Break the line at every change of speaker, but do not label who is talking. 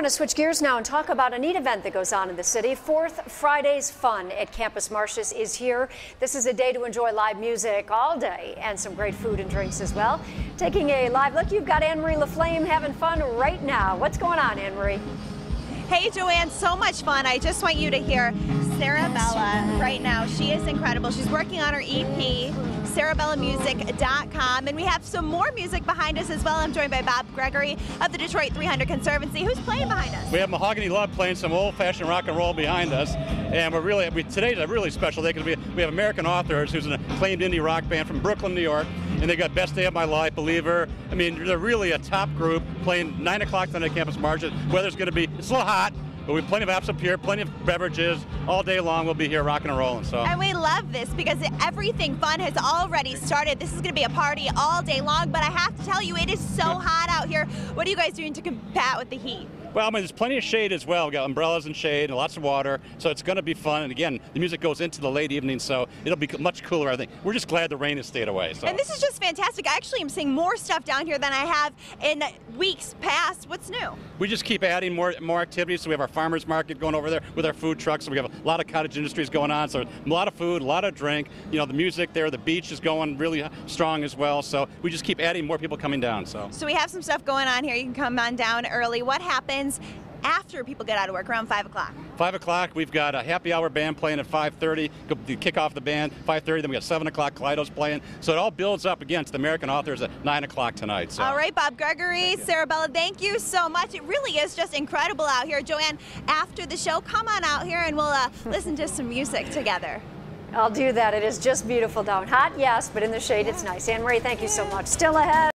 I want to switch gears now and talk about a neat event that goes on in the city. Fourth Fridays Fun at Campus Martius is here. This is a day to enjoy live music all day and some great food and drinks as well. Taking a live look, you've got Anne Marie LaFlame having fun right now. What's going on, Anne Marie?
Hey, Joanne, so much fun. I just want you to hear Sarabella right now. She is incredible. She's working on her EP, sarabellamusic.com. And we have some more music behind us as well. I'm joined by Bob Gregory of the Detroit 300 Conservancy. Who's playing behind us?
We have Mahogany Love playing some old-fashioned rock and roll behind us. And we're really, we, today's a really special day because we, we have American Authors, who's an acclaimed indie rock band from Brooklyn, New York. And they got Best Day of My Life, Believer. I mean, they're really a top group playing 9 o'clock tonight at Campus Martius. Weather's going to be, it's a little hot, but we have plenty of apps up here, plenty of beverages. All day long, we'll be here rocking and rolling. So.
And we love this because everything fun has already started. This is going to be a party all day long, but I have to tell you, it is so hot out here. What are you guys doing to combat with the heat?
Well, I mean, there's plenty of shade as well. We've got umbrellas and shade and lots of water, so it's going to be fun. And again, the music goes into the late evening, so it'll be much cooler, I think. We're just glad the rain has stayed away. So.
And this is just fantastic. I actually am seeing more stuff down here than I have in weeks past. What's new?
We just keep adding more more activities. So we have our farmers market going over there with our food trucks. So we have a lot of cottage industries going on. So a lot of food, a lot of drink. You know, the music there, the beach is going really strong as well. So we just keep adding more people coming down. So.
So we have some stuff going on here. You can come on down early. What happens after people get out of work, around 5 o'clock.
5 o'clock, we've got a happy hour band playing at 5.30, to kick off the band, 5.30, then we got 7 o'clock, Kaleidos playing. So it all builds up again to the American Authors at 9 o'clock tonight. So.
All right, Bob Gregory, Sarabella, thank you so much. It really is just incredible out here. Joanne, after the show, come on out here and we'll uh, listen to some music together.
I'll do that. It is just beautiful down. Hot, yes, but in the shade, it's nice. Anne Marie, thank you so much. Still ahead.